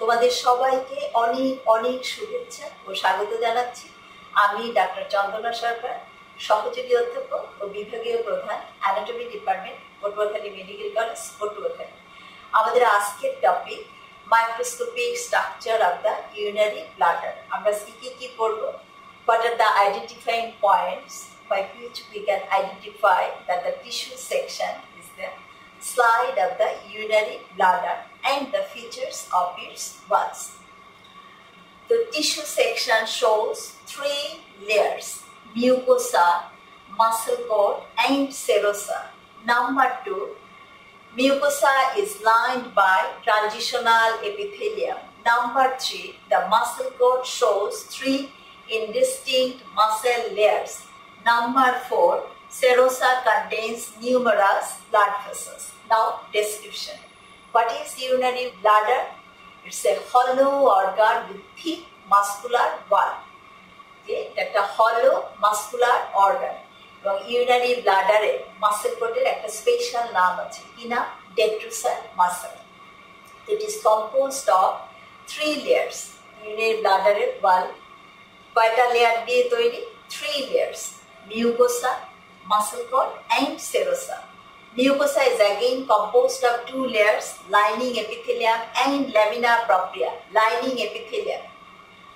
তোমাদের সবাইকে অনেক অনেক শুভেচ্ছা ও স্বাগত জানাচ্ছি। আমি ডাক্তার চন্দনা সরকার, সহযোগী অধ্যাপক ও বিভাগীয় প্রধান anatomy department Patuakhali medical college Patuakhali. আমাদের আজকের topic microscopic structure of the urinary bladder আমরা কি কি কি পড়ব what are the identifying points by which we can identify that the tissue section slide of the urinary bladder and the features of its walls. The tissue section shows three layers, mucosa, muscle coat and serosa. Number two, mucosa is lined by transitional epithelium. Number three, the muscle coat shows three indistinct muscle layers. Number four, serosa contains numerous blood vessels. Now, description. What is urinary bladder? It's a hollow organ with thick muscular wall. Okay, একটা hollow muscular organ. এবং urinary ব্লাডারে muscle কোটের একটা special নাম আছে কি নাম detrusor muscle it is composed of three layers urinary ব্লাডারের wall কয়টা লেয়ার দিয়ে তৈরি three layers mucosa muscle coat and serosa mucosa is again composed of two layers, lining epithelium and lamina propria, lining epithelium.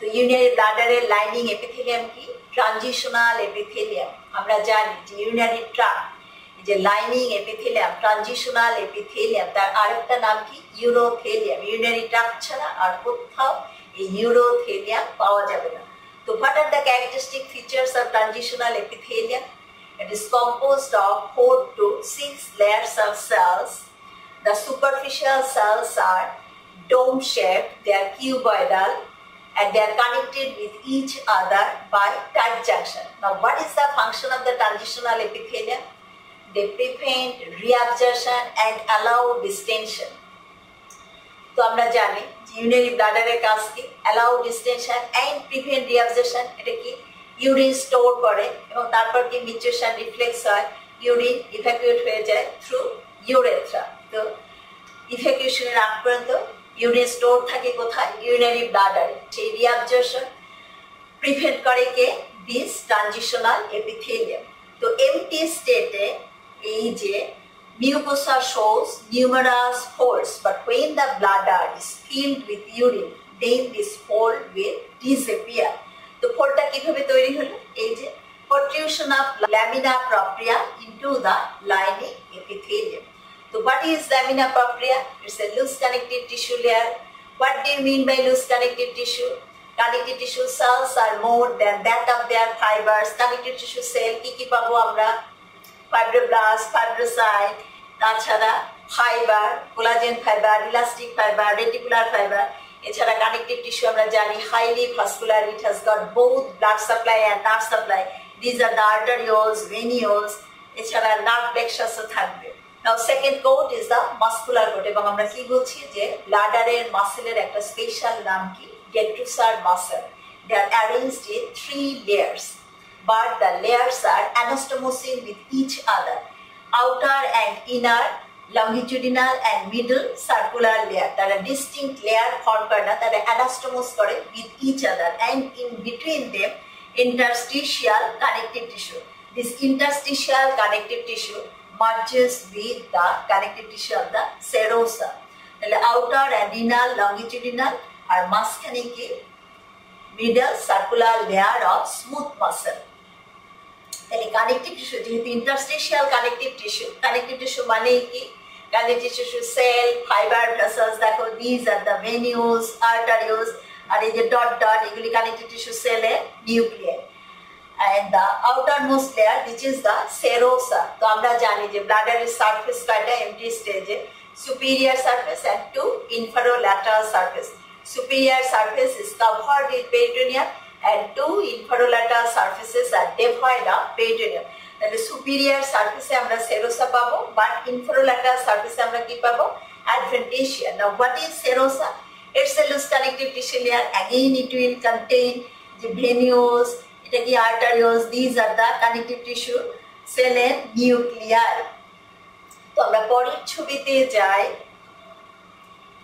তো urinary ব্লাডারের lining epithelium কি transitional epithelium আমরা জানি যে urinary tract যে লাইনিং এপিথেলিয়াম ট্রানজিশনাল এপিথেলিয়াম তার আরেকটা নাম কি ইউরোথেলিয়াম ইউরিনারি ট্রাক ছাড়া আর কোথাও এই ইউরোথেলিয়াম পাওয়া যাবে না So what are the characteristic features of transitional epithelium? It is composed of 4 to 6 layers of cells. The superficial cells are dome-shaped, they are cuboidal and they are connected with each other by tight junction. Now what is the function of the transitional epithelium? They prevent reabsorption and allow distension. তো আমরা জানি urinary ব্লাডারের কাজ কি allow distension and prevent reabsorption এটা কি urine store করে এবং তারপর কি মিচুয়েশন রিফ্লেক্স হয় ইউরিন ইভ্যাকুয়েট হয়ে যায় থ্রু ইউরেথ্রা তো ইভ্যাকুয়েশনের আগ পর্যন্ত ইউরিন স্টোর থাকে কোথায়? ইউরিনারি ব্লাডারে সেই রিঅবজেশন প্রিভেন্ট করে কে? দিস ট্রানজিশনাল এপিথেলিয়াম তো এমটি স্টেটে এই যে Mucosa shows numerous holes, but when the bladder is filled with urine, then this hole will disappear. protrusion of lamina propria into the lining epithelium. So what is lamina propria? It's a loose connective tissue layer. What do you mean by loose connective tissue? Connective tissue cells are more than that of their fibers. Connective tissue cell কি কি পাবো আমরা fibroblast fibrocyte তাছাড়া fibre collagen fibre elastic fibre reticular fibre এছাড়া connective tissue আমরা জানি highly vascular it has got both blood supply and nerve supply these are the আর্টারিওলস ভেনিওলস এছাড়া nerve প্লেক্সাসও থাকবে now second coat is the muscular coat এবং আমরা কি বলছি যে ব্লাডারের মাসেলের একটা স্পেশাল নাম কি detrusor muscle they are arranged in three layers but the layers are anastomosing with each other. Outer and inner, longitudinal and middle circular layer. That are distinct layer form করে না তারা anastomose করে with each other and in between them interstitial connective tissue. This interstitial connective tissue merges with the connective tissue of the serosa. তাহলে outer and inner longitudinal আর মাঝখানে কি middle circular layer of smooth muscle. তাহলে connective tissue যেহেতু interstitial connective tissue connective tissue মানে কি connective tissue cell fibre vessels দেখো these are the venules arterioles আর এই যে ডট ডট এগুলি কানেকটিভ টিস্যু সেলে nuclear and the outermost layer which is the serosa তো আমরা জানি যে ব্লাডারের সারফেস কয়টা এমটি স্টেজে superior surface and to inferolateral surface superior surface is covered with peritoneum and two inferolateral surfaces are devoid of peritoneum তাহলে superior সার্ফেসে আমরা serosa পাবো but ইনফেরোল্যাটারাল সার্ফেসে আমরা কি পাবো adventitia now what is serosa এর সেলুস কানেক্টিভিটি শিলে আর অ্যাগেইন ইট উইল কন্টেইন যে ভেনিওস এটা কি arterioles these are the connective tissue cell and nuclear তো আমরা পরের ছবিতে যাই।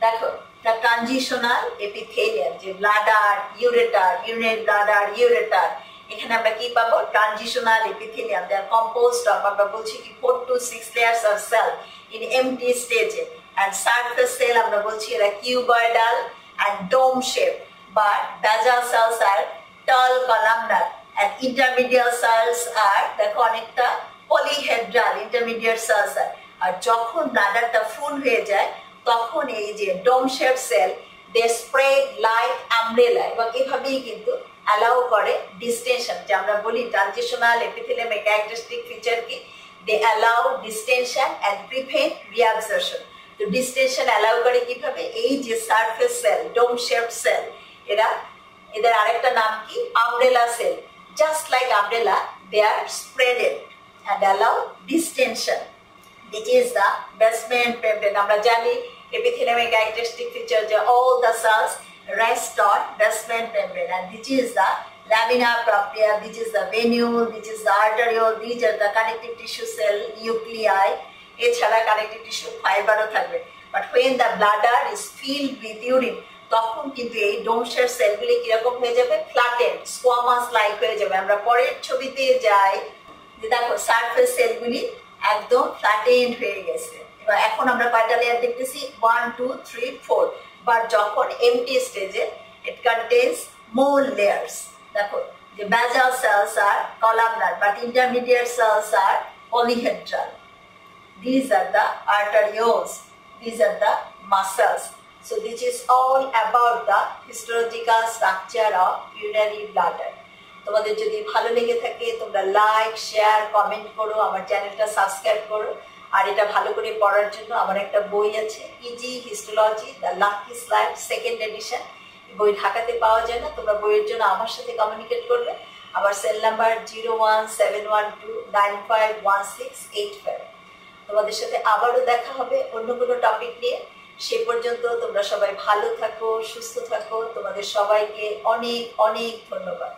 দেখো দ্য ট্রানজিশনাল এপিথেলিয়াল যে bladder ureter urine bladder ureter এখানে আমরা কি পাবো? Transitional epithelial they are composed of আমরা বলছি কি four two six layers of cell in empty স্টেজে and surface cell আমরা বলছি এরা cuboidal and dome shape but basal cells are tall columnar and intermediate cells are, দেখো অনেকটা polyhedral, intermediate cells are আর যখন ব্লাডারটা ফুল হয়ে যায়, তখন এই যে dome shape cell they spread like umbrella এবং এভাবেই কিন্তু অ্যালাউ করে ডিস্টেনশন যে আমরা বলি ট্রানজিশনাল এপিথেলিয়ামের ক্যারেক্টারিস্টিক ফিচার কি? They allow distension and prevent reabsorption তো ডিস্টেনশন অ্যালাউ করে কিভাবে এই যে surface cell dome shape cell এরা এদের আরেকটা নাম কি umbrella cell just like umbrella they are spreaded and allow distension which is the basement membrane আমরা জানি epithelial characteristic feature যে all the cells rest on basement membrane and which is the lamina propria which is the venule which is the arteriole these are the connective tissue cell nuclei এছাড়া connective tissue ফাইবারও থাকবে। But when the bladder is filled with urine তখন কিন্তু এই ডোমসের সেলগুলি কীরকম হয়ে যাবে? ফ্ল্যাটেন স্কোয়ামাস লাইক হয়ে যাবে। আমরা পরের ছবিতে যাই। যে দেখো সারফেস সেলগুলি একদম ফ্ল্যাটেন্ড হয়ে গেছে। এবার এখন আমরা কয়টা লেয়ার দেখতেছি? One two three four but যখন এমটি স্টেজে ইট কন্টেন্স মোর লেয়ার্স দেখো, যে basal cells are columnar, but intermediate cells are polyhedral these are the arterioles. These are the muscles. So, this is all about the histological structure of urinary bladder. তোমাদের যদি ভালো লেগে থাকে, তোমরা like share comment করো, আমার চ্যানেলটা subscribe করো। আর এটা ভালো করে পড়ার জন্য আমার একটা বই আছে easy histology the lucky slide second edition বই ঢাকাতে পাওয়া যায় না, তোমরা বইয়ের জন্য আমার সাথে কমিউনিকেট করবে আমার cell number zero one seven one two nine five one six eight five তোমাদের সাথে আবারও দেখা হবে অন্য কোনো টপিক নিয়ে সে পর্যন্ত তোমরা সবাই ভালো থাকো, সুস্থ থাকো তোমাদের সবাইকে অনেক অনেক ধন্যবাদ.